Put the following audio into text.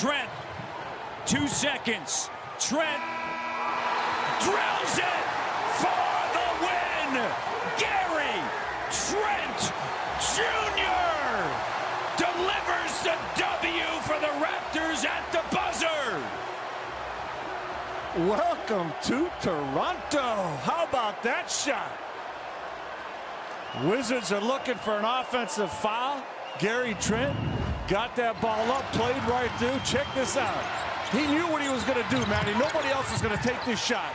Trent, two seconds. Trent drills it for the win. Gary Trent Jr. delivers the W for the Raptors at the buzzer. Welcome to Toronto. How about that shot? Wizards are looking for an offensive foul. Gary Trent got that ball up, played right through. Check this out. He knew what he was going to do, Manny. Nobody else is going to take this shot.